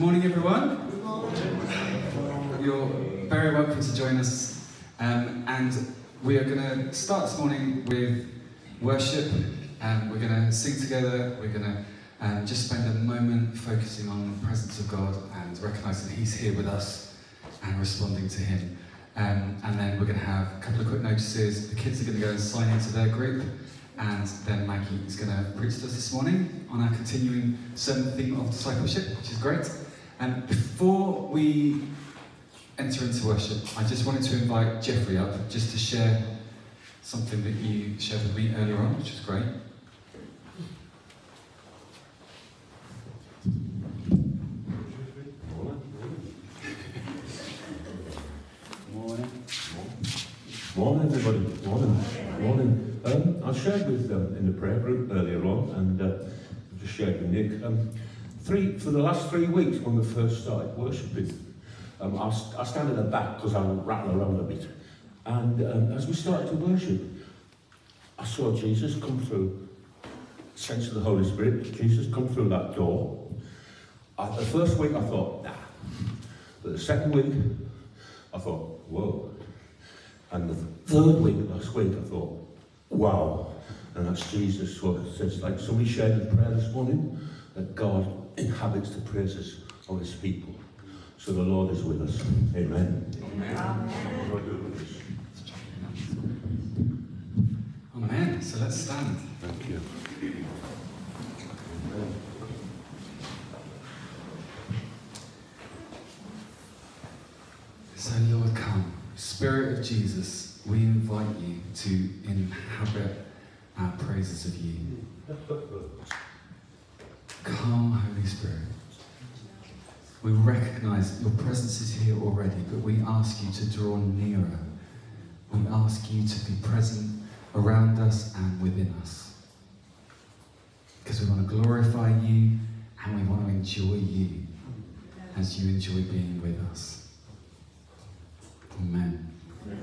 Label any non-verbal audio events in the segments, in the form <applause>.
morning, everyone. You're very welcome to join us. Um, and we are going to start this morning with worship. Um, we're going to sing together. We're going to um, just spend a moment focusing on the presence of God and recognizing He's here with us and responding to Him. Um, and then we're going to have a couple of quick notices. The kids are going to go and sign into their group. And then Maggie is going to preach to us this morning on our continuing sermon theme of discipleship, which is great. And before we enter into worship, I just wanted to invite Jeffrey up just to share something that you shared with me earlier on, which is great. Morning. Morning, everybody. Morning. Morning. Um, I shared with um, in the prayer group earlier on, and uh, just shared with Nick. Um, three, for the last three weeks when we first started worshiping um, I, I stand at the back because I rattle around a bit. And um, as we started to worship, I saw Jesus come through, sense of the Holy Spirit, Jesus come through that door. I, the first week I thought, nah. But the second week, I thought, whoa. And the third week, last week, I thought, wow. And that's Jesus. So it's like somebody shared in prayer this morning that God inhabits the praises of his people. So the Lord is with us. Amen. Amen. Amen. So let's stand. Thank you. So, Lord, come. Spirit of Jesus, we invite you to inhabit our praises of you. Come, Holy Spirit. We recognize your presence is here already, but we ask you to draw nearer. We ask you to be present around us and within us. Because we want to glorify you and we want to enjoy you as you enjoy being with us. Amen. We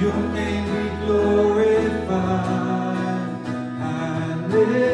your name we glorify. Hallelujah.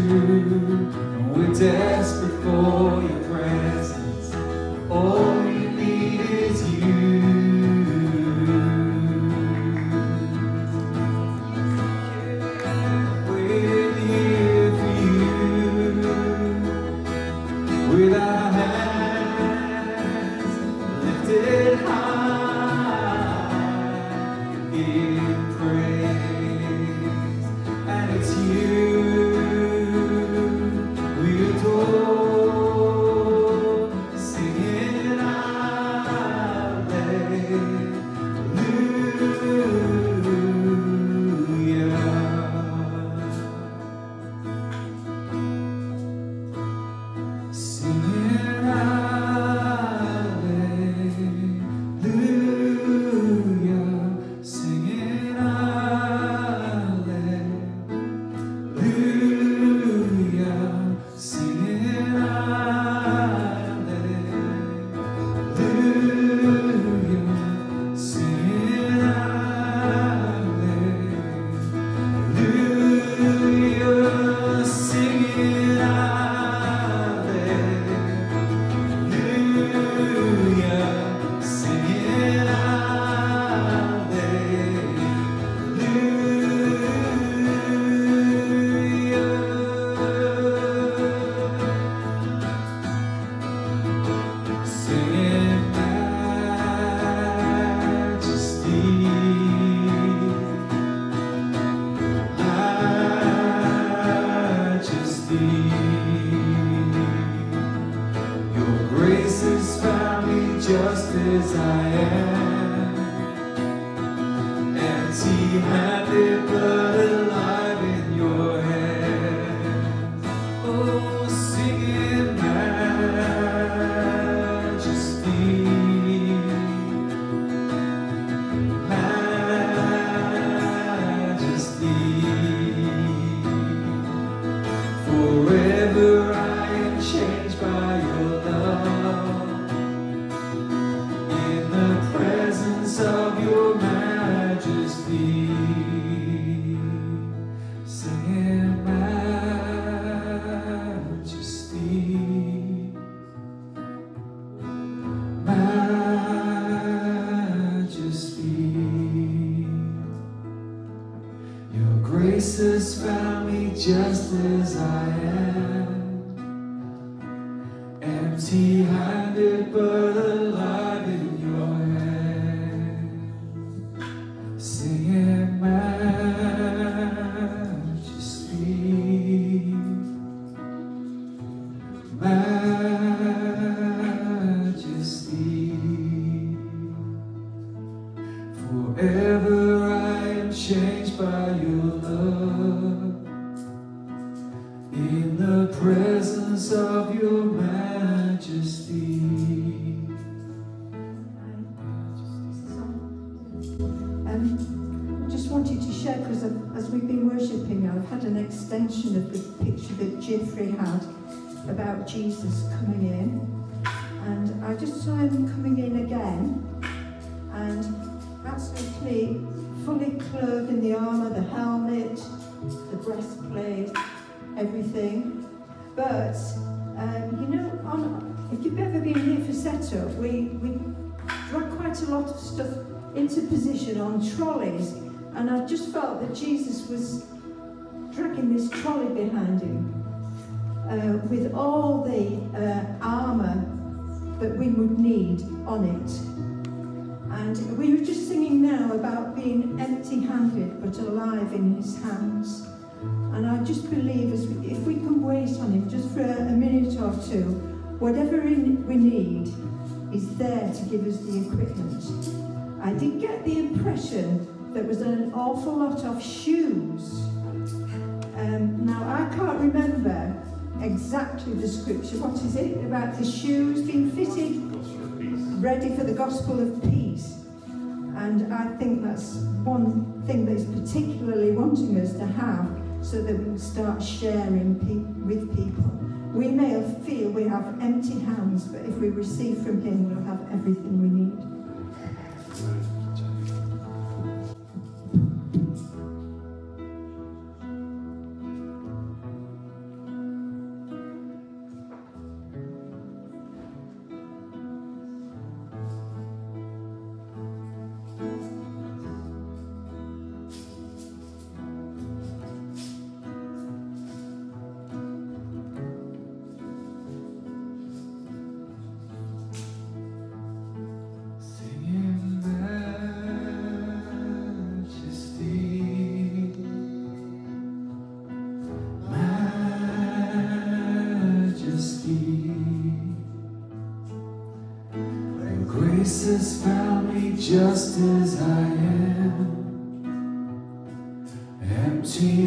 And we're desperate for your as I am. Clothing, the armour, the helmet, the breastplate, everything. But, um, you know, on, if you've ever been here for setup, we, we drag quite a lot of stuff into position on trolleys. And I just felt that Jesus was dragging this trolley behind him uh, with all the uh, armour that we would need on it. And we were just singing now about being empty-handed but alive in his hands. And I just believe as we, if we can wait on him just for a, a minute or two, whatever in, we need is there to give us the equipment. I did get the impression there was an awful lot of shoes. Um, now, I can't remember exactly the scripture. What is it about the shoes being fitted, ready for the gospel of peace? And I think that's one thing that is particularly wanting us to have so that we can start sharing pe with people. We may feel we have empty hands, but if we receive from Him, we'll have everything we need. grace has found me just as I am. Empty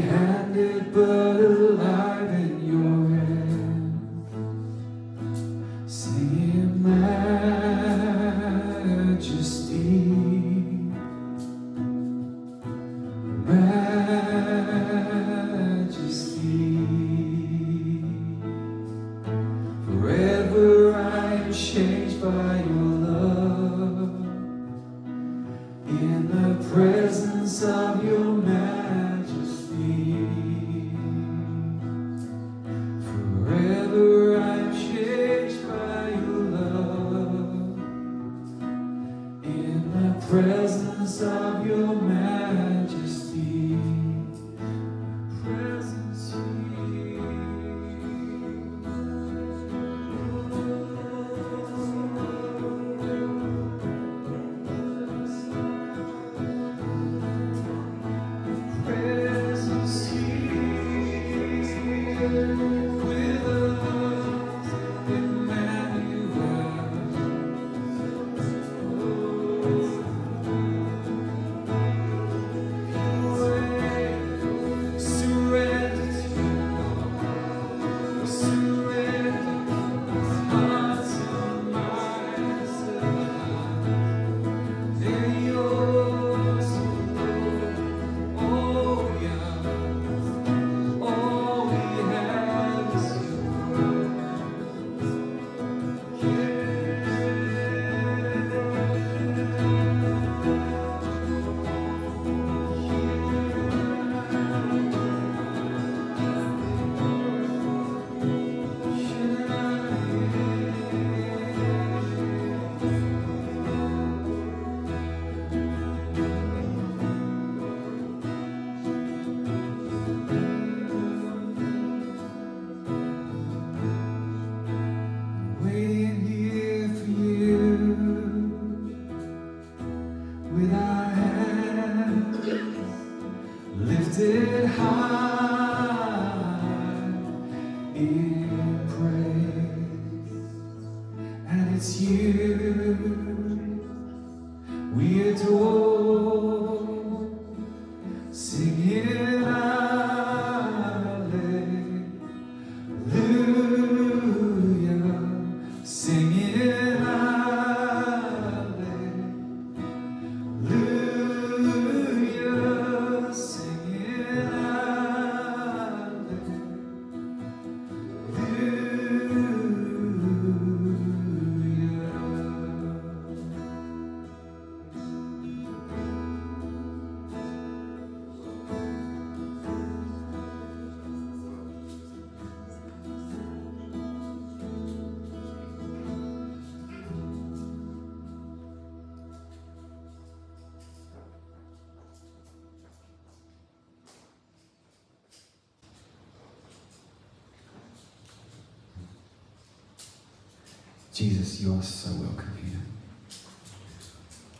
Jesus, you are so welcome here.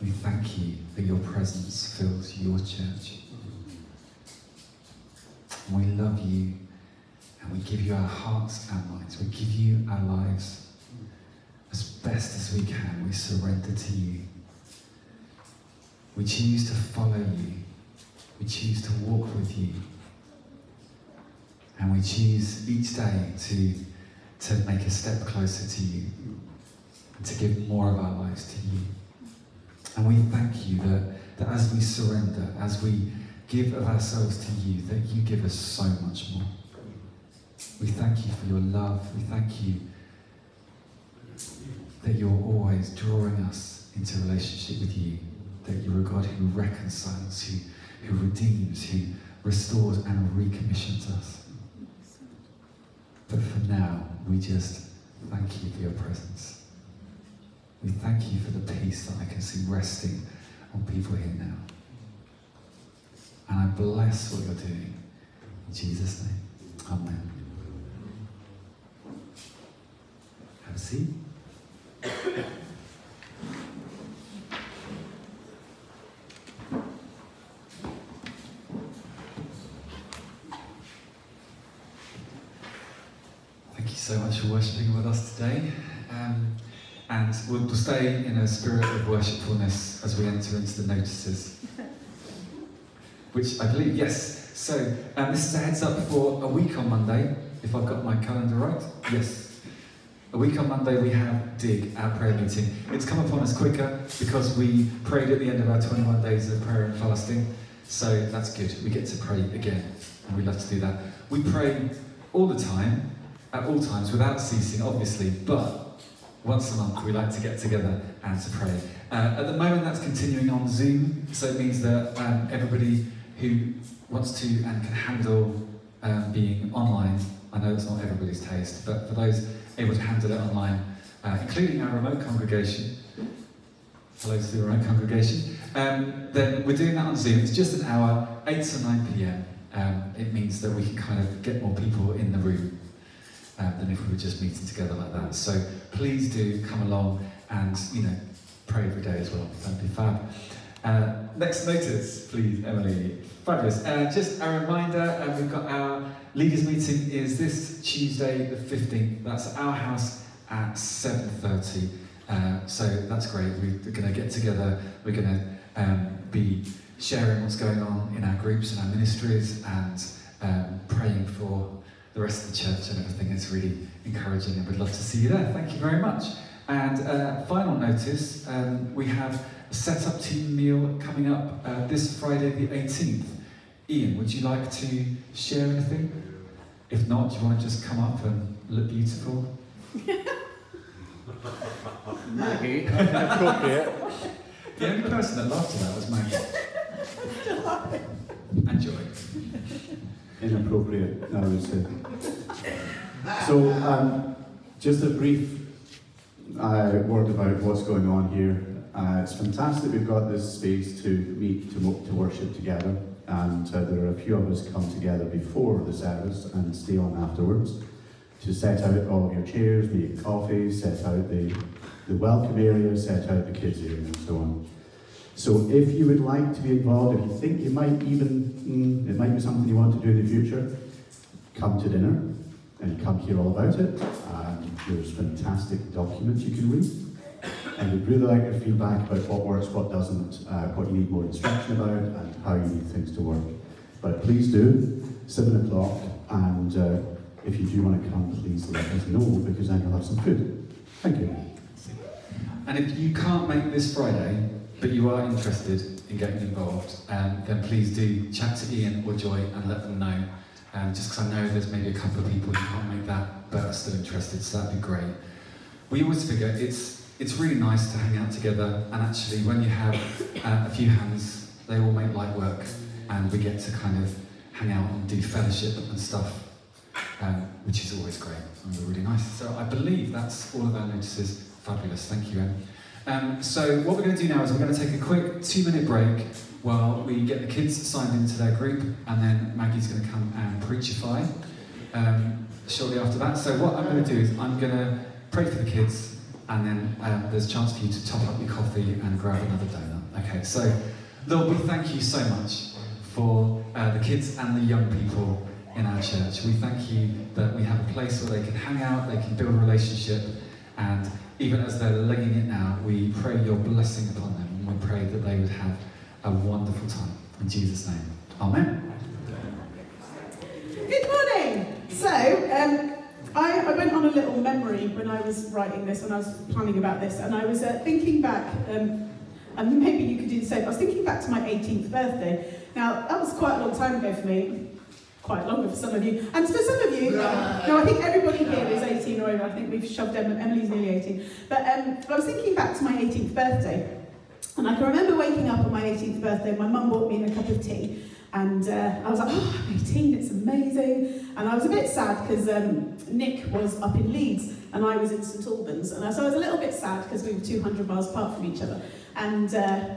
We thank you that your presence fills your church. We love you and we give you our hearts and minds. We give you our lives as best as we can. We surrender to you. We choose to follow you. We choose to walk with you. And we choose each day to, to make a step closer to you to give more of our lives to you. And we thank you that, that as we surrender, as we give of ourselves to you, that you give us so much more. We thank you for your love. We thank you that you're always drawing us into relationship with you, that you're a God who reconciles, who, who redeems, who restores and recommissions us. But for now, we just thank you for your presence. We thank you for the peace that I can see resting on people here now. And I bless what you're doing. In Jesus' name, Amen. Have a seat. Thank you so much for worshipping with us today. Um, and we'll, we'll stay in a spirit of worshipfulness as we enter into the notices. Which I believe, yes. So um, this is a heads up for a week on Monday, if I've got my calendar right. Yes. A week on Monday we have DIG, our prayer meeting. It's come upon us quicker because we prayed at the end of our 21 days of prayer and fasting. So that's good. We get to pray again, and we love to do that. We pray all the time, at all times, without ceasing, obviously, but once a month we like to get together and to pray. Uh, at the moment, that's continuing on Zoom, so it means that um, everybody who wants to and can handle um, being online, I know it's not everybody's taste, but for those able to handle it online, uh, including our remote congregation, hello to the remote congregation, um, then we're doing that on Zoom. It's just an hour, 8 to 9 pm. Um, it means that we can kind of get more people in the room um, than if we were just meeting together like that. So please do come along and, you know, pray every day as well. That'd be fab. Uh, next notice, please, Emily. Fabulous. Uh, just a reminder, uh, we've got our leaders meeting is this Tuesday, the 15th. That's at our house at 7.30. Uh, so that's great. We're going to get together. We're going to um, be sharing what's going on in our groups and our ministries and um, praying for the rest of the church and everything. It's really encouraging and we'd love to see you there. Thank you very much. And uh, final notice, um, we have a set-up team meal coming up uh, this Friday the 18th. Ian, would you like to share anything? If not, do you want to just come up and look beautiful? <laughs> Maggie, <laughs> appropriate. The only person that laughed at that was Maggie. <laughs> and Joy. Inappropriate, I would say. So, um, just a brief uh, word about what's going on here. Uh, it's fantastic we've got this space to meet, to, to worship together, and uh, there are a few of us come together before the service and stay on afterwards to set out all of your chairs, make coffee, set out the, the welcome area, set out the kids area, and so on. So if you would like to be involved, if you think you might even, mm, it might be something you want to do in the future, come to dinner and come hear all about it. There's fantastic documents you can read. And we'd really like your feedback about what works, what doesn't, uh, what you need more instruction about, and how you need things to work. But please do, 7 o'clock, and uh, if you do want to come, please let us know, because then you'll have some food. Thank you. And if you can't make this Friday, but you are interested in getting involved, um, then please do chat to Ian or Joy and let them know. Um, just because I know there's maybe a couple of people who can't make that but are still interested, so that'd be great. We always figure it's it's really nice to hang out together, and actually, when you have uh, a few hands, they all make light work, and we get to kind of hang out and do fellowship and stuff, um, which is always great and really nice. So I believe that's all of our notices. Fabulous, thank you, Em. Um, so what we're going to do now is we're going to take a quick two-minute break while we get the kids signed into their group, and then Maggie's going to come and preachify um, shortly after that. So what I'm going to do is I'm going to pray for the kids, and then um, there's a chance for you to top up your coffee and grab another donut. Okay, so Lord, we thank you so much for uh, the kids and the young people in our church. We thank you that we have a place where they can hang out, they can build a relationship, and even as they're laying it now, we pray your blessing upon them, and we pray that they would have a wonderful time. In Jesus' name, Amen. Good morning. So, um, I, I, went on a little memory when I was writing this, when I was planning about this, and I was uh, thinking back, um, and maybe you could do the same. I was thinking back to my 18th birthday. Now, that was quite a long time ago for me, quite longer for some of you. And for some of you, no, I think everybody here is 18 or over. I think we've shoved Emily's nearly 18. But um, I was thinking back to my 18th birthday. And I can remember waking up on my 18th birthday, my mum bought me in a cup of tea. And uh, I was like, oh, I'm 18, it's amazing. And I was a bit sad because um, Nick was up in Leeds and I was in St Albans. And so I was a little bit sad because we were 200 miles apart from each other. And, uh,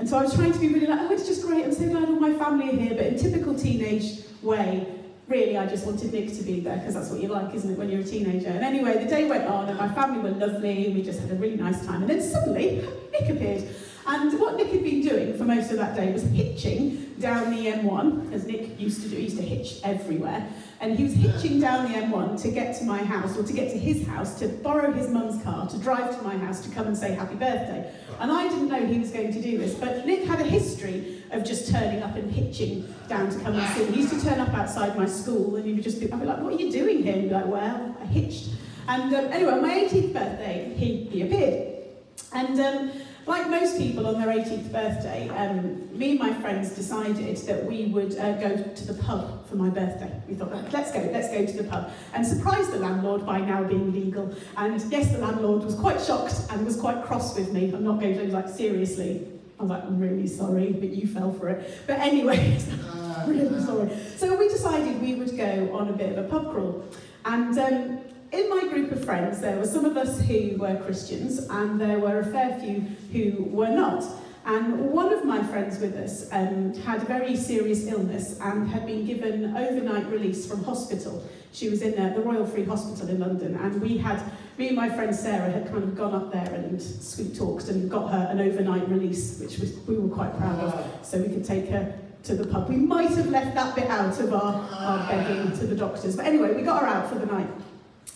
and so I was trying to be really like, oh, it's just great, I'm so glad all my family are here. But in typical teenage way, really, I just wanted Nick to be there because that's what you like, isn't it, when you're a teenager? And anyway, the day went on and my family were lovely we just had a really nice time. And then suddenly, <gasps> Nick appeared. And what Nick had been doing for most of that day was hitching down the M1, as Nick used to do, he used to hitch everywhere. And he was hitching down the M1 to get to my house, or to get to his house, to borrow his mum's car, to drive to my house to come and say happy birthday. And I didn't know he was going to do this, but Nick had a history of just turning up and hitching down to come and see. Me. He used to turn up outside my school, and he would just be, I'd be like, what are you doing here? And he'd be like, well, I hitched. And um, anyway, on my 18th birthday, he, he appeared. And um, like most people on their 18th birthday, um, me and my friends decided that we would uh, go to the pub for my birthday. We thought, let's go, let's go to the pub. And surprise the landlord by now being legal. And yes, the landlord was quite shocked and was quite cross with me. I'm not going to, like, seriously. I was like, I'm really sorry, but you fell for it. But anyway, <laughs> really sorry. So we decided we would go on a bit of a pub crawl. And um, in my group of friends, there were some of us who were Christians, and there were a fair few who were not. And one of my friends with us um, had a very serious illness and had been given overnight release from hospital. She was in uh, the Royal Free Hospital in London, and we had, me and my friend Sarah had kind of gone up there and sweet talked and got her an overnight release, which was, we were quite proud of, so we could take her to the pub. We might have left that bit out of our, our begging to the doctors, but anyway, we got her out for the night.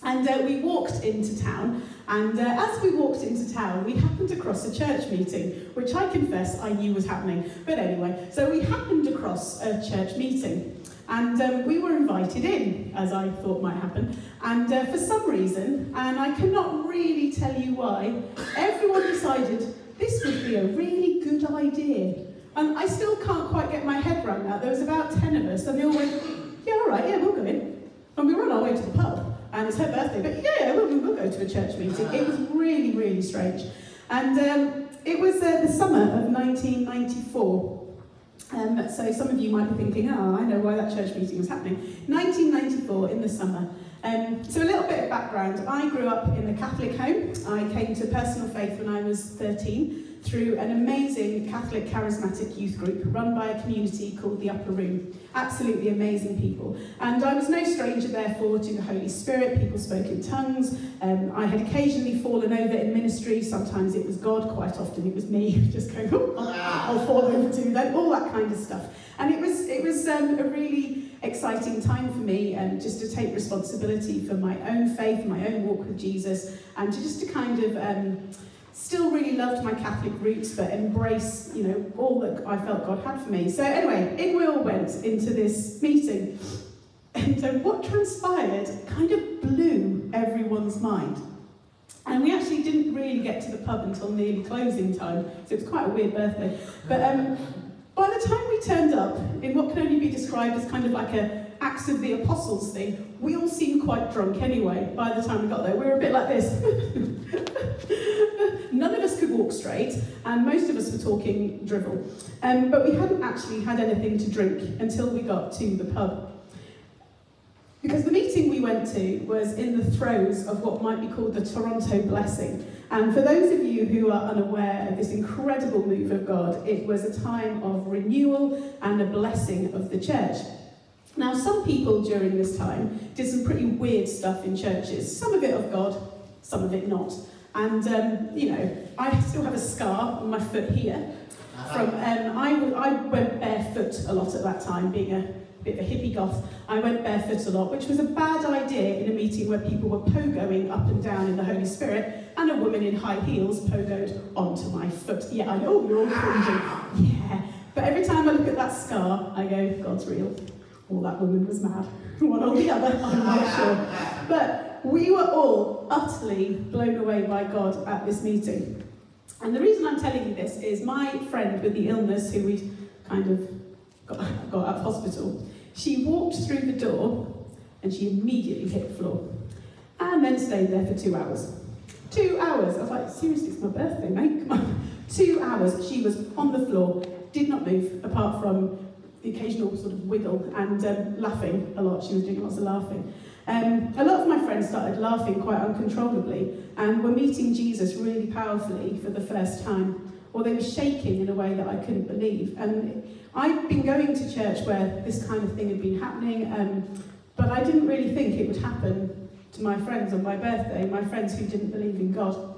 And uh, we walked into town, and uh, as we walked into town, we happened across a church meeting, which I confess I knew was happening. But anyway, so we happened across a church meeting, and um, we were invited in, as I thought might happen. And uh, for some reason, and I cannot really tell you why, everyone decided this would be a really good idea. And I still can't quite get my head around that. There was about 10 of us, and they all went, yeah, all right, yeah, we'll go in. And we were on our way to the pub and it's her birthday. But yeah, we'll, we'll go to a church meeting. It was really, really strange. And um, it was uh, the summer of 1994. Um, so some of you might be thinking, oh, I know why that church meeting was happening. 1994 in the summer. Um, so a little bit of background. I grew up in a Catholic home. I came to personal faith when I was 13 through an amazing Catholic charismatic youth group run by a community called the Upper Room. Absolutely amazing people. And I was no stranger, therefore, to the Holy Spirit. People spoke in tongues. Um, I had occasionally fallen over in ministry. Sometimes it was God, quite often it was me, <laughs> just going, oh, I'll fall over too, then, all that kind of stuff. And it was, it was um, a really exciting time for me um, just to take responsibility for my own faith, my own walk with Jesus, and to just to kind of um, still really loved my Catholic roots, but embrace, you know, all that I felt God had for me. So anyway, in we all went into this meeting. And so what transpired kind of blew everyone's mind. And we actually didn't really get to the pub until nearly closing time, so it was quite a weird birthday. But um, by the time we turned up, in what can only be described as kind of like a Acts of the Apostles thing, we all seemed quite drunk anyway by the time we got there. We were a bit like this. <laughs> None of us could walk straight, and most of us were talking drivel. Um, but we hadn't actually had anything to drink until we got to the pub. Because the meeting we went to was in the throes of what might be called the Toronto Blessing. And for those of you who are unaware of this incredible move of God, it was a time of renewal and a blessing of the church. Now, some people during this time did some pretty weird stuff in churches, some of it of God, some of it not. And, um, you know, I still have a scar on my foot here from, um, I, I went barefoot a lot at that time, being a bit of a hippie goth. I went barefoot a lot, which was a bad idea in a meeting where people were pogoing up and down in the Holy Spirit, and a woman in high heels pogoed onto my foot. Yeah, I know, you're all cringing. Yeah. But every time I look at that scar, I go, God's real. Or that woman was mad. <laughs> One or the other, I'm not sure. But we were all utterly blown away by God at this meeting. And the reason I'm telling you this is my friend with the illness, who we'd kind of got, got out of hospital, she walked through the door and she immediately hit the floor. And then stayed there for two hours. Two hours. I was like, seriously, it's my birthday, mate. Come on. <laughs> Two hours. She was on the floor, did not move, apart from the occasional sort of wiggle and um, laughing a lot. She was doing lots of laughing. Um, a lot of my friends started laughing quite uncontrollably and were meeting Jesus really powerfully for the first time, or they were shaking in a way that I couldn't believe. And I'd been going to church where this kind of thing had been happening, um, but I didn't really think it would happen to my friends on my birthday, my friends who didn't believe in God.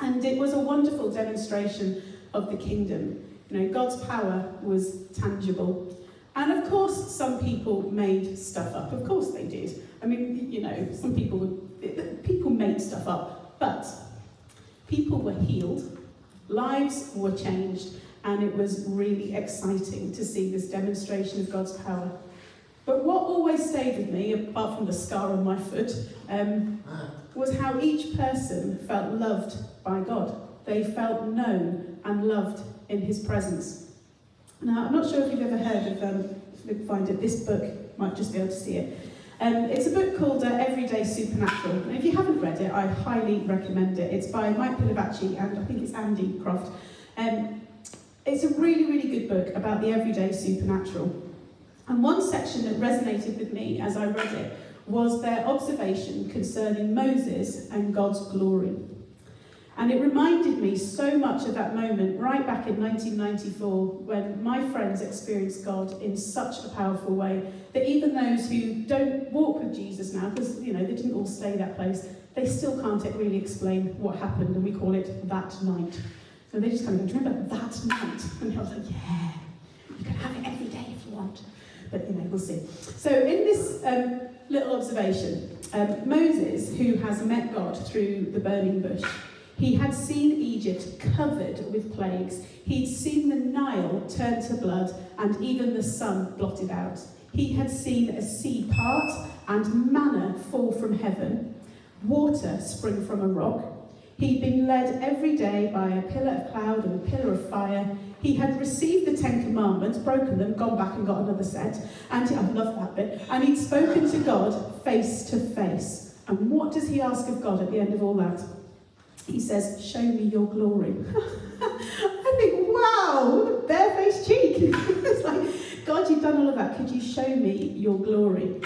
And it was a wonderful demonstration of the kingdom. You know, God's power was tangible. And of course, some people made stuff up. Of course they did. I mean, you know, some people people made stuff up, but people were healed, lives were changed, and it was really exciting to see this demonstration of God's power. But what always stayed with me, apart from the scar on my foot, um, was how each person felt loved by God. They felt known and loved in His presence. Now, I'm not sure if you've ever heard of, um, if you find it, this book, might just be able to see it. Um, it's a book called uh, Everyday Supernatural. And if you haven't read it, I highly recommend it. It's by Mike Pilavachi and I think it's Andy Croft. Um, it's a really, really good book about the everyday supernatural. And one section that resonated with me as I read it was their observation concerning Moses and God's glory. And it reminded me so much of that moment right back in 1994 when my friends experienced God in such a powerful way that even those who don't walk with Jesus now, because you know they didn't all stay that place, they still can't really explain what happened, and we call it that night. So they just kind of go, remember that night? And I was like, yeah, you can have it every day if you want. But you know, we'll see. So in this um, little observation, um, Moses, who has met God through the burning bush, he had seen Egypt covered with plagues. He'd seen the Nile turn to blood and even the sun blotted out. He had seen a sea part and manna fall from heaven, water spring from a rock. He'd been led every day by a pillar of cloud and a pillar of fire. He had received the Ten Commandments, broken them, gone back and got another set. And I love that bit. And he'd spoken to God face to face. And what does he ask of God at the end of all that? He says, Show me your glory. <laughs> I think, wow, barefaced cheek. <laughs> it's like, God, you've done all of that. Could you show me your glory?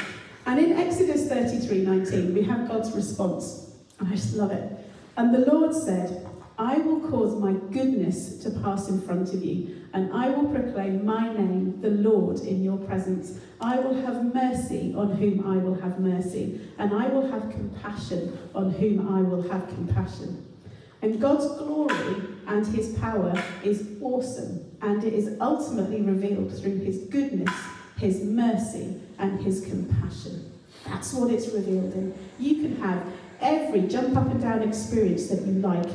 And in Exodus 33 19, we have God's response. And I just love it. And the Lord said, I will cause my goodness to pass in front of you, and I will proclaim my name, the Lord, in your presence. I will have mercy on whom I will have mercy, and I will have compassion on whom I will have compassion. And God's glory and his power is awesome, and it is ultimately revealed through his goodness, his mercy, and his compassion. That's what it's revealed in. You can have every jump up and down experience that you like,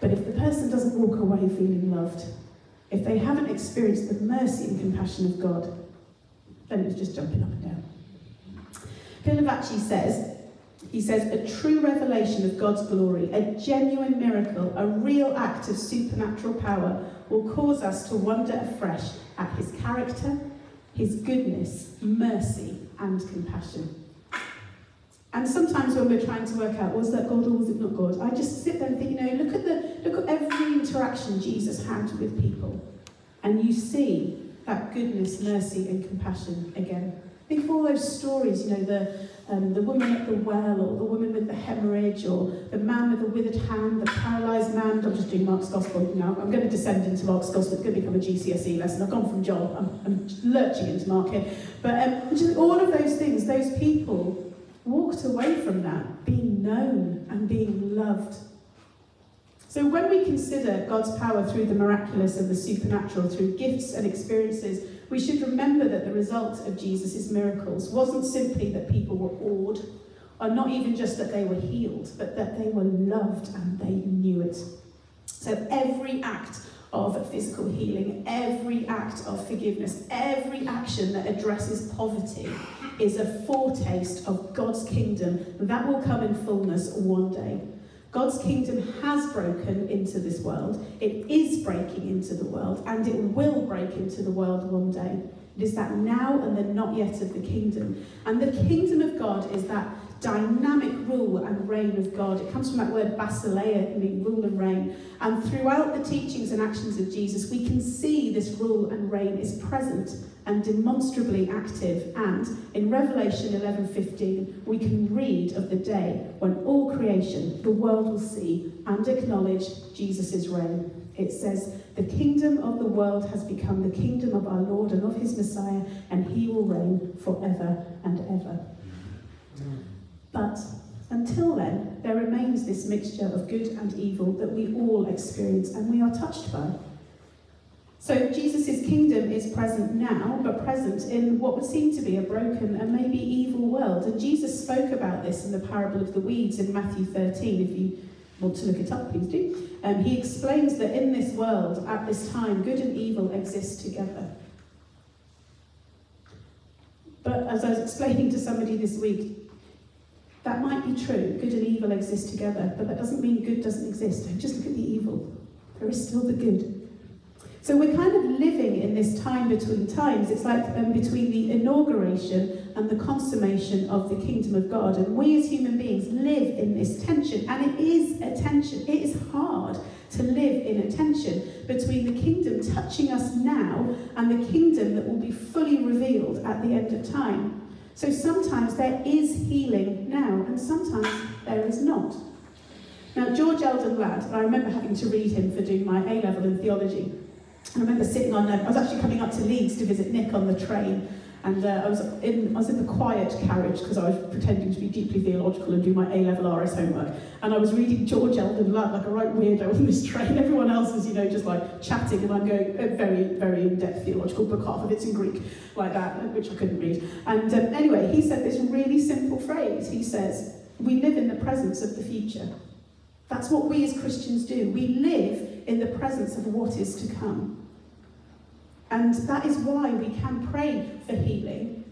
but if the person doesn't walk away feeling loved, if they haven't experienced the mercy and compassion of God, then it's just jumping up and down. Pilavachi says, he says, a true revelation of God's glory, a genuine miracle, a real act of supernatural power will cause us to wonder afresh at his character, his goodness, mercy, and compassion. And sometimes when we're trying to work out, was that God or was it not God? I just sit there and think, you know, look at the look at every interaction Jesus had with people. And you see that goodness, mercy, and compassion again. All those stories, you know, the um, the woman at the well, or the woman with the hemorrhage, or the man with the withered hand, the paralysed man. I'm just doing Mark's Gospel now. I'm going to descend into Mark's Gospel. It's going to become a GCSE lesson. I've gone from John. I'm, I'm lurching into Mark here. But um, just all of those things, those people walked away from that, being known and being loved. So when we consider God's power through the miraculous and the supernatural, through gifts and experiences, we should remember that the result of Jesus' miracles wasn't simply that people were awed, or not even just that they were healed, but that they were loved and they knew it. So every act of physical healing, every act of forgiveness, every action that addresses poverty is a foretaste of God's kingdom that will come in fullness one day. God's kingdom has broken into this world, it is breaking into the world, and it will break into the world one day. It is that now and the not yet of the kingdom. And the kingdom of God is that dynamic rule and reign of God. It comes from that word basileia, meaning rule and reign. And throughout the teachings and actions of Jesus, we can see this rule and reign is present and demonstrably active. And in Revelation 11:15, we can read of the day when all creation, the world will see and acknowledge Jesus' reign. It says, The kingdom of the world has become the kingdom of our Lord and of his Messiah, and he will reign forever and ever. But until then, there remains this mixture of good and evil that we all experience and we are touched by. So Jesus' kingdom is present now, but present in what would seem to be a broken and maybe evil world. And Jesus spoke about this in the parable of the weeds in Matthew 13. If you want to look it up, please do. Um, he explains that in this world, at this time, good and evil exist together. But as I was explaining to somebody this week, that might be true. Good and evil exist together, but that doesn't mean good doesn't exist. Just look at the evil. There is still the good. So we're kind of living in this time between times. It's like um, between the inauguration and the consummation of the kingdom of God. And we as human beings live in this tension. And it is a tension. It is hard to live in a tension between the kingdom touching us now and the kingdom that will be fully revealed at the end of time. So sometimes there is healing now, and sometimes there is not. Now, George Eldon Ladd, I remember having to read him for doing my A level in theology. I remember sitting on, um, I was actually coming up to Leeds to visit Nick on the train, and uh, I, was in, I was in the quiet carriage because I was pretending to be deeply theological and do my A-level RS homework. And I was reading George Eldon Ladd like a right weirdo on this train. <laughs> Everyone else was, you know, just like chatting and I'm going a very, very in-depth theological book, half of it's in Greek, like that, which I couldn't read. And um, anyway, he said this really simple phrase. He says, we live in the presence of the future. That's what we as Christians do. We live in the presence of what is to come. And that is why we can pray for healing.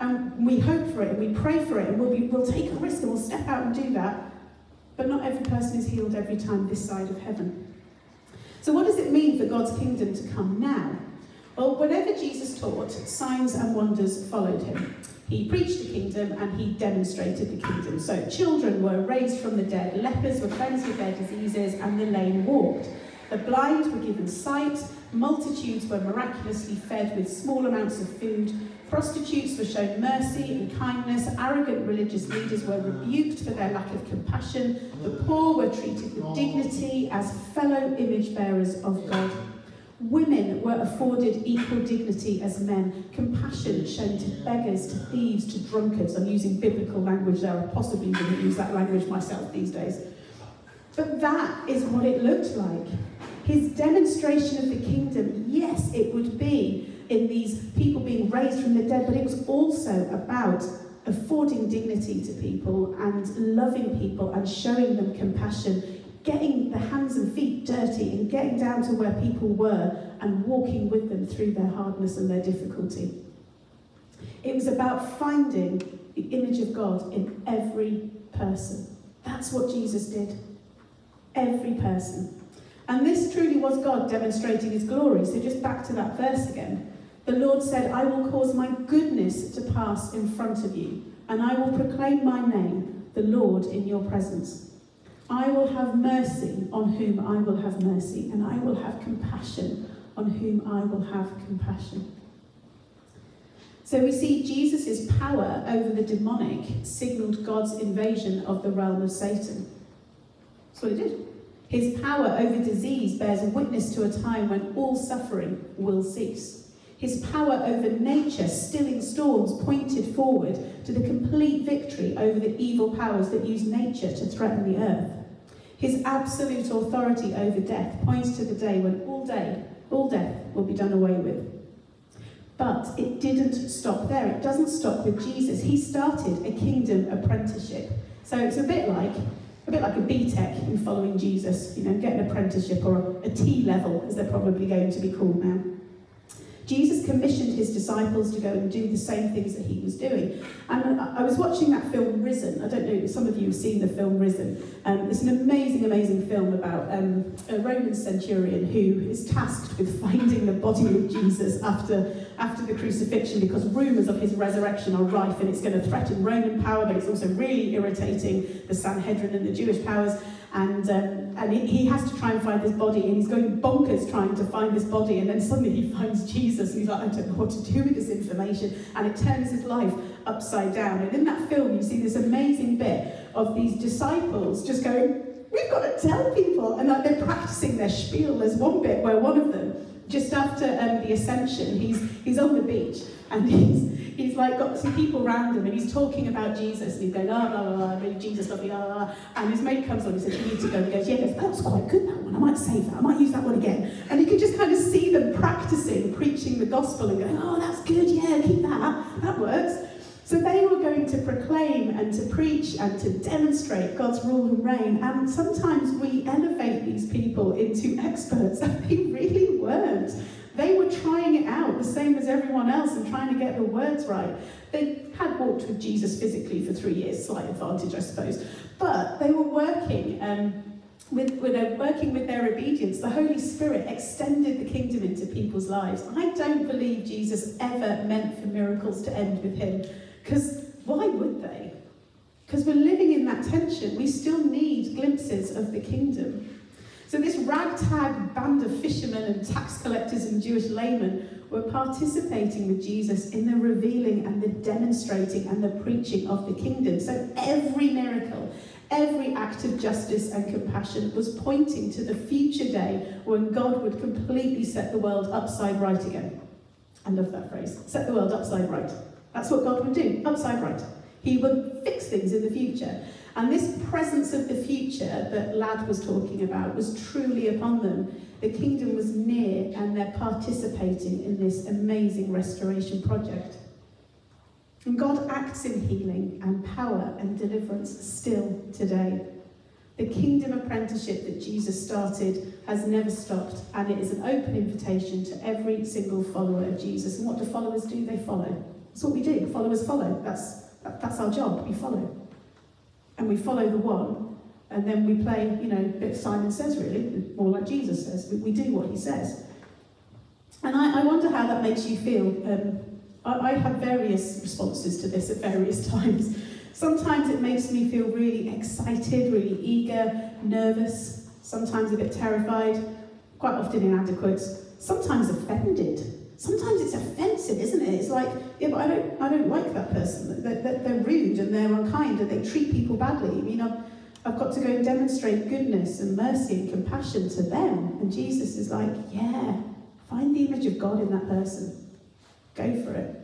And we hope for it and we pray for it and we'll, be, we'll take a risk and we'll step out and do that. But not every person is healed every time this side of heaven. So, what does it mean for God's kingdom to come now? Well, whenever Jesus taught, signs and wonders followed him. He preached the kingdom and he demonstrated the kingdom. So, children were raised from the dead, lepers were cleansed of their diseases, and the lame walked. The blind were given sight, multitudes were miraculously fed with small amounts of food, prostitutes were shown mercy and kindness, arrogant religious leaders were rebuked for their lack of compassion, the poor were treated with dignity as fellow image bearers of God. Women were afforded equal dignity as men, compassion shown to beggars, to thieves, to drunkards. I'm using biblical language there, I possibly wouldn't use that language myself these days. But that is what it looked like. His demonstration of the kingdom, yes, it would be in these people being raised from the dead, but it was also about affording dignity to people and loving people and showing them compassion, getting the hands and feet dirty and getting down to where people were and walking with them through their hardness and their difficulty. It was about finding the image of God in every person. That's what Jesus did. Every person. And this truly was God demonstrating his glory. So just back to that verse again. The Lord said, I will cause my goodness to pass in front of you, and I will proclaim my name, the Lord, in your presence. I will have mercy on whom I will have mercy, and I will have compassion on whom I will have compassion. So we see Jesus' power over the demonic signalled God's invasion of the realm of Satan. That's what he did. His power over disease bears witness to a time when all suffering will cease. His power over nature, stilling storms, pointed forward to the complete victory over the evil powers that use nature to threaten the earth. His absolute authority over death points to the day when all day, all death will be done away with. But it didn't stop there. It doesn't stop with Jesus. He started a kingdom apprenticeship. So it's a bit like a bit like a BTEC in following Jesus, you know, get an apprenticeship or a T level, as they're probably going to be called now. Jesus commissioned his disciples to go and do the same things that he was doing. And I was watching that film Risen. I don't know, some of you have seen the film Risen. Um, it's an amazing, amazing film about um, a Roman centurion who is tasked with finding the body of Jesus after, after the crucifixion because rumours of his resurrection are rife and it's going to threaten Roman power, but it's also really irritating the Sanhedrin and the Jewish powers and um, and he, has to try and find this body, and he's going bonkers trying to find this body, and then suddenly he finds Jesus, and he's like, I don't know what to do with this information, and it turns his life upside down. And in that film, you see this amazing bit of these disciples just going, We've got to tell people, and like they're practicing their spiel. There's one bit where one of them, just after um, the ascension, he's he's on the beach, and he's he's like got some people around him and he's talking about Jesus and he's going, oh, blah, blah, blah, Jesus, love me, blah, blah, And his mate comes on and says, you need to go. And he goes, yeah, goes, that was quite good, that one. I might save that. I might use that one again. And you can just kind of see them practicing, preaching the gospel and going, oh, that's good, yeah, keep that. That works. So they were going to proclaim and to preach and to demonstrate God's rule and reign. And sometimes we elevate these people into experts, <laughs> and they really weren't. They were trying it out the same as everyone else and trying to get the words right. They had walked with Jesus physically for three years, slight advantage, I suppose. But they were working um, with, with uh, working with their obedience. The Holy Spirit extended the kingdom into people's lives. I don't believe Jesus ever meant for miracles to end with him, because why would they? Because we're living in that tension. We still need glimpses of the kingdom. So this ragtag band of fishermen and tax collectors and Jewish laymen were participating with Jesus in the revealing and the demonstrating and the preaching of the kingdom. So every miracle, every act of justice and compassion was pointing to the future day when God would completely set the world upside right again. I love that phrase. Set the world upside right. That's what God would do, upside right. He would fix things in the future. And this presence of the future that Ladd was talking about was truly upon them. The kingdom was near and they're participating in this amazing restoration project. And God acts in healing and power and deliverance still today. The kingdom apprenticeship that Jesus started has never stopped, and it is an open invitation to every single follower of Jesus. And what do followers do? They follow. That's what we do. Followers follow. That's, that's our job. We follow and we follow the one, and then we play, you know, bit Simon Says, really, more like Jesus says. We, we do what he says. And I, I, wonder how that makes you feel. Um, I, I have various responses to this at various <laughs> times. Sometimes it makes me feel really excited, really eager, nervous, sometimes a bit terrified, quite often inadequate, sometimes offended. Sometimes it's offensive, isn't it? It's like, yeah, but I don't, I don't like that person. They're, they're, they're rude and they're unkind and they treat people badly. I mean, I've, I've got to go and demonstrate goodness and mercy and compassion to them. And Jesus is like, yeah, find the image of God in that person. Go for it.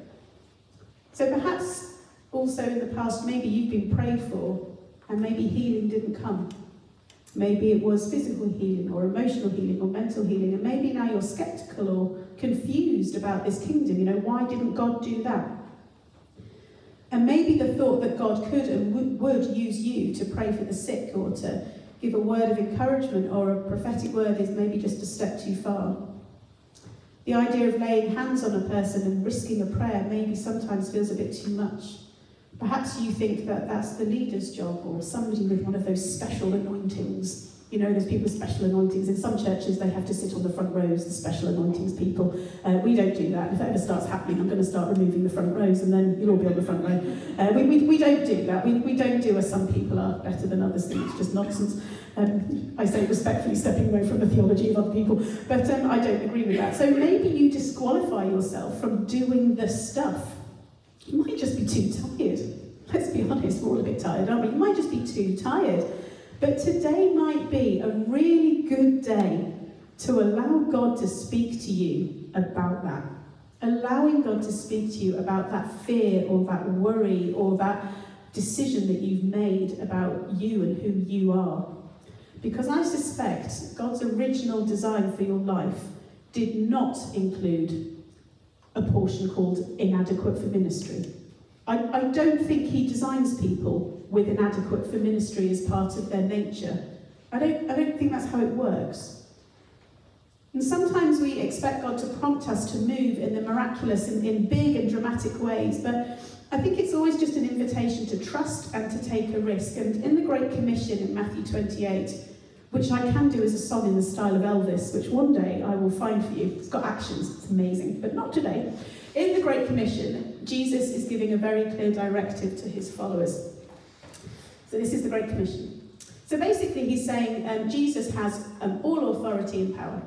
So perhaps also in the past, maybe you've been prayed for and maybe healing didn't come. Maybe it was physical healing or emotional healing or mental healing, and maybe now you're skeptical or confused about this kingdom. You know, why didn't God do that? And maybe the thought that God could and would use you to pray for the sick or to give a word of encouragement or a prophetic word is maybe just a step too far. The idea of laying hands on a person and risking a prayer maybe sometimes feels a bit too much. Perhaps you think that that's the leader's job or somebody with one of those special anointings you know, there's people with special anointings. In some churches, they have to sit on the front rows, the special anointings people. Uh, we don't do that. If that ever starts happening, I'm going to start removing the front rows, and then you'll all be on the front row. Uh, we, we, we don't do that. We, we don't do as some people are better than others. It's just nonsense. Um, I say respectfully, stepping away from the theology of other people, but um, I don't agree with that. So maybe you disqualify yourself from doing the stuff. You might just be too tired. Let's be honest, we're all a bit tired, aren't we? You might just be too tired. But today might be a really good day to allow God to speak to you about that. allowing God to speak to you about that fear or that worry or that decision that you've made about you and who you are. Because I suspect God's original design for your life did not include a portion called inadequate for ministry. I, I don't think He designs people with inadequate for ministry as part of their nature. I don't, I don't think that's how it works. And sometimes we expect God to prompt us to move in the miraculous and in big and dramatic ways, but I think it's always just an invitation to trust and to take a risk. And in the Great Commission in Matthew 28, which I can do as a song in the style of Elvis, which one day I will find for you. It's got actions, it's amazing, but not today. In the Great Commission, Jesus is giving a very clear directive to his followers. So this is the Great Commission. So basically, he's saying um, Jesus has um, all authority and power.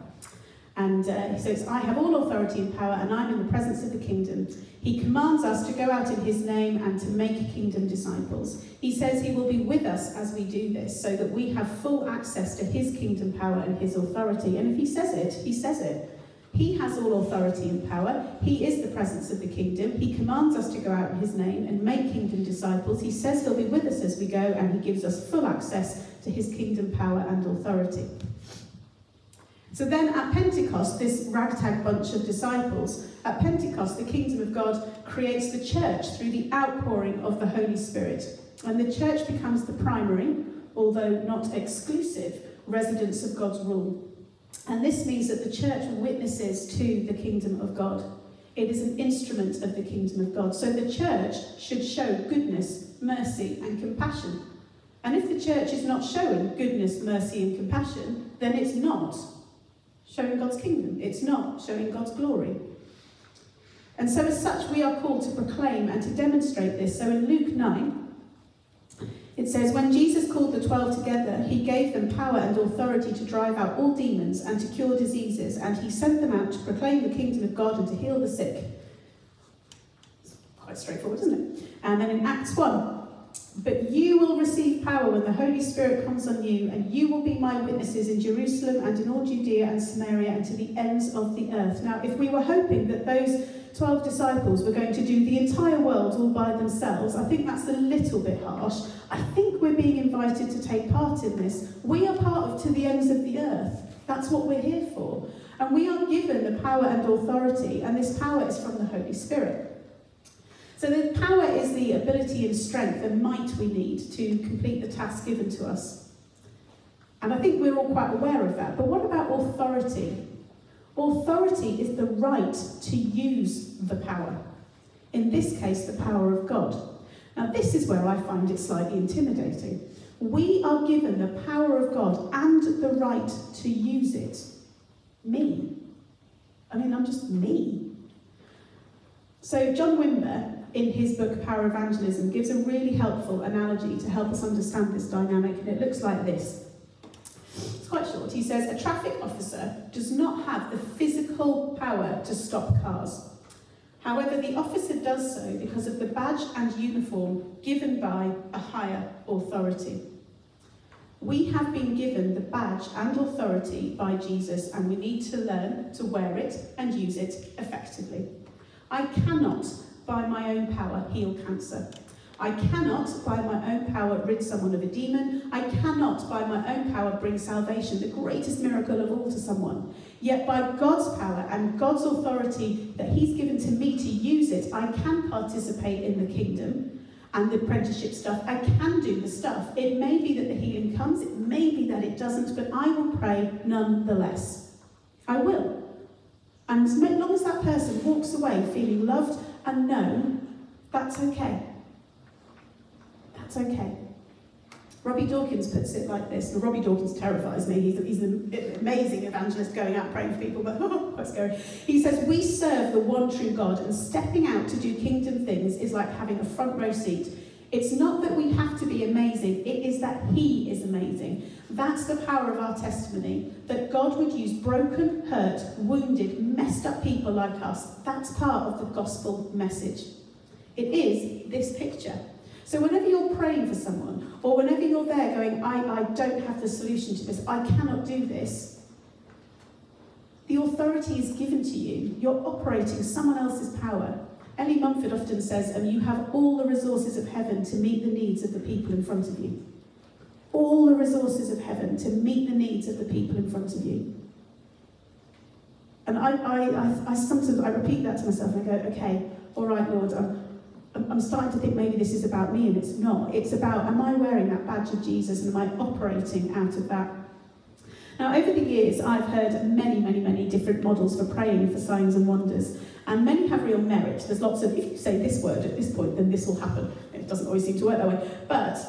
And uh, he says, I have all authority and power, and I'm in the presence of the kingdom. He commands us to go out in his name and to make kingdom disciples. He says he will be with us as we do this, so that we have full access to his kingdom power and his authority. And if he says it, he says it. He has all authority and power. He is the presence of the kingdom. He commands us to go out in his name and make kingdom disciples. He says he'll be with us as we go, and he gives us full access to his kingdom power and authority. So then at Pentecost, this ragtag bunch of disciples, at Pentecost, the kingdom of God creates the church through the outpouring of the Holy Spirit. And the church becomes the primary, although not exclusive, residence of God's rule. And this means that the church witnesses to the kingdom of God. It is an instrument of the kingdom of God. So the church should show goodness, mercy, and compassion. And if the church is not showing goodness, mercy, and compassion, then it's not showing God's kingdom. It's not showing God's glory. And so, as such, we are called to proclaim and to demonstrate this. So, in Luke 9, it says, When Jesus called the twelve together, he gave them power and authority to drive out all demons and to cure diseases, and he sent them out to proclaim the kingdom of God and to heal the sick. It's quite straightforward, isn't it? And then in Acts 1, but you will receive power when the Holy Spirit comes on you, and you will be my witnesses in Jerusalem and in all Judea and Samaria and to the ends of the earth. Now, if we were hoping that those 12 disciples were going to do the entire world all by themselves, I think that's a little bit harsh. I think we're being invited to take part in this. We are part of to the ends of the earth. That's what we're here for. And we are given the power and authority, and this power is from the Holy Spirit. So the power is the ability and strength and might we need to complete the task given to us. And I think we're all quite aware of that. But what about authority? Authority is the right to use the power. In this case, the power of God. Now, this is where I find it slightly intimidating. We are given the power of God and the right to use it. Me. I mean, I'm just me. So, John Wimber in his book Power Evangelism gives a really helpful analogy to help us understand this dynamic, and it looks like this. It's quite short. He says, A traffic officer does not have the physical power to stop cars. However, the officer does so because of the badge and uniform given by a higher authority. We have been given the badge and authority by Jesus, and we need to learn to wear it and use it effectively. I cannot by my own power heal cancer. I cannot, by my own power, rid someone of a demon. I cannot, by my own power, bring salvation, the greatest miracle of all, to someone. Yet, by God's power and God's authority that He's given to me to use it, I can participate in the kingdom and the apprenticeship stuff. I can do the stuff. It may be that the healing comes, it may be that it doesn't, but I will pray nonetheless. I will. And as long as that person walks away feeling loved and known, that's okay. That's okay. Robbie Dawkins puts it like this. Well, Robbie Dawkins terrifies me. He's, he's an amazing evangelist going out praying for people, but <laughs> oh, quite scary. He says, We serve the one true God, and stepping out to do kingdom things is like having a front row seat. It's not that we have to be amazing, it is that He is amazing. That's the power of our testimony, that God would use broken, hurt, wounded, messed up people like us. That's part of the gospel message. It is this picture. So whenever you're praying for someone, or whenever you're there going, I, I don't have the solution to this, I cannot do this, The authority is given to you. You're operating someone else's power. Ellie Mumford often says, um, you have all the resources of heaven to meet the needs of the people in front of you. All the resources of heaven to meet the needs of the people in front of you. And I, I, I, I sometimes I repeat that to myself and I go, okay, all right, Lord, I'm, I'm starting to think maybe this is about me and it's not. It's about, am I wearing that badge of Jesus and am I operating out of that? Now, over the years, I've heard many, many, many different models for praying for signs and wonders, and many have real merit. There's lots of, if you say this word at this point, then this will happen. It doesn't always seem to work that way. But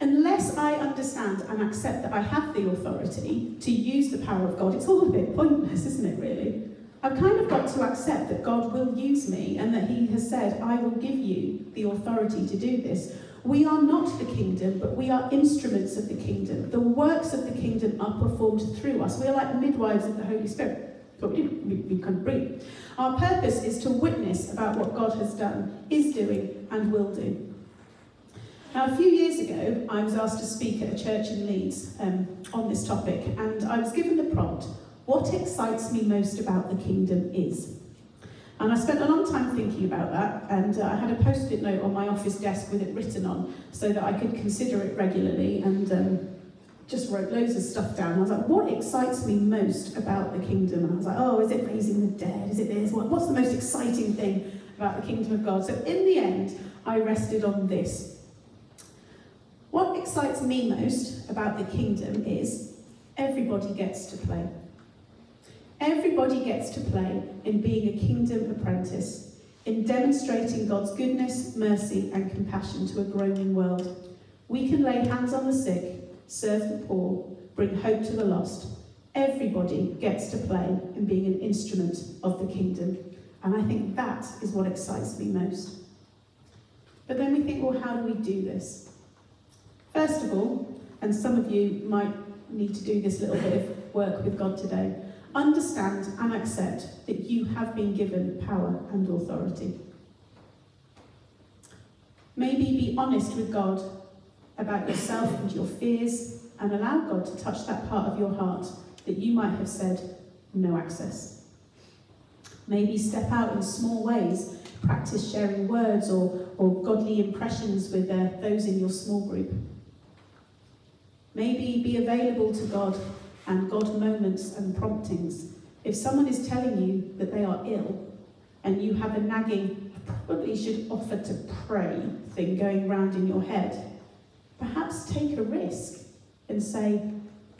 unless I understand and accept that I have the authority to use the power of God, it's all a bit pointless, isn't it, really? I've kind of got to accept that God will use me and that He has said, I will give you the authority to do this. We are not the kingdom, but we are instruments of the kingdom. The works of the kingdom are performed through us. We are like midwives of the Holy Spirit. But we, we, can breathe. Our purpose is to witness about what God has done, is doing, and will do. Now, a few years ago, I was asked to speak at a church in Leeds um, on this topic, and I was given the prompt what excites me most about the kingdom is. And I spent a long time thinking about that, and uh, I had a post it note on my office desk with it written on so that I could consider it regularly and um, just wrote loads of stuff down. I was like, what excites me most about the kingdom? And I was like, oh, is it raising the dead? Is it this? What's the most exciting thing about the kingdom of God? So in the end, I rested on this. What excites me most about the kingdom is everybody gets to play. Everybody gets to play in being a kingdom apprentice, in demonstrating God's goodness, mercy, and compassion to a groaning world. We can lay hands on the sick, serve the poor, bring hope to the lost. Everybody gets to play in being an instrument of the kingdom. And I think that is what excites me most. But then we think, well, how do we do this? First of all, and some of you might need to do this little bit of work with God today, understand and accept that you have been given power and authority. Maybe be honest with God about yourself and your fears and allow God to touch that part of your heart that you might have said no access. Maybe step out in small ways, practice sharing words or, or godly impressions with uh, those in your small group. Maybe be available to God and God moments and promptings. If someone is telling you that they are ill and you have a nagging, probably should offer to pray thing going round in your head, perhaps take a risk and say,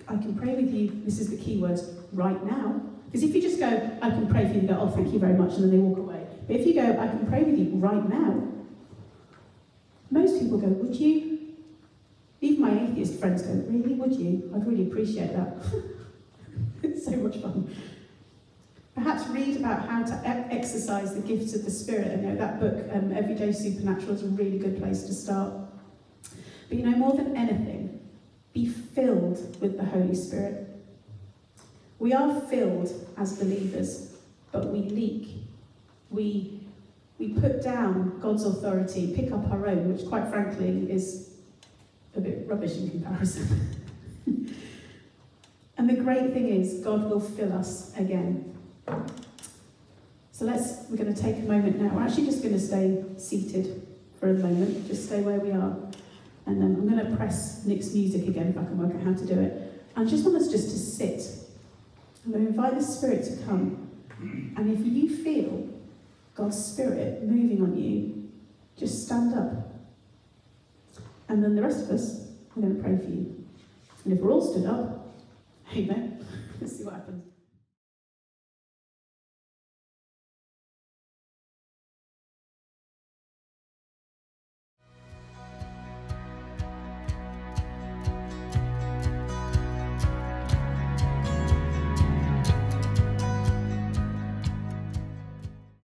I can pray with you, this is the key word, right now. Because if you just go, I can pray for you, and go, oh, thank you very much, and then they walk away. But if you go, I can pray with you right now, most people go, would you? My atheist friends go, really, would you? I'd really appreciate that. it's <laughs> so much fun. Perhaps read about how to exercise the gifts of the Spirit. You know, that book, um, Everyday Supernatural, is a really good place to start. But you know, more than anything, be filled with the Holy Spirit. We are filled as believers, but we leak. We, we put down God's authority, pick up our own, which quite frankly is a bit rubbish in comparison. <laughs> and the great thing is, God will fill us again. So let's, we're going to take a moment now. We're actually just going to stay seated for a moment, just stay where we are. And then I'm going to press Nick's music again if I can work out how to do it. I just want us just to sit. I'm going to invite the Spirit to come. And if you feel God's Spirit moving on you, just stand up and then the rest of us, we're going to pray for you. And if we're all stood up, <laughs> amen. <laughs> Let's see what happens.